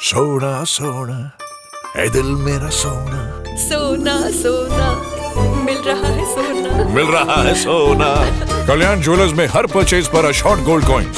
सोना सोना है दिल मेरा सोना। सोना सोना मिल रहा है सोना। मिल रहा है सोना। कल्याण ज्वेलर्स में हर परचेज पर अशॉर्ट गोल्ड कॉइंस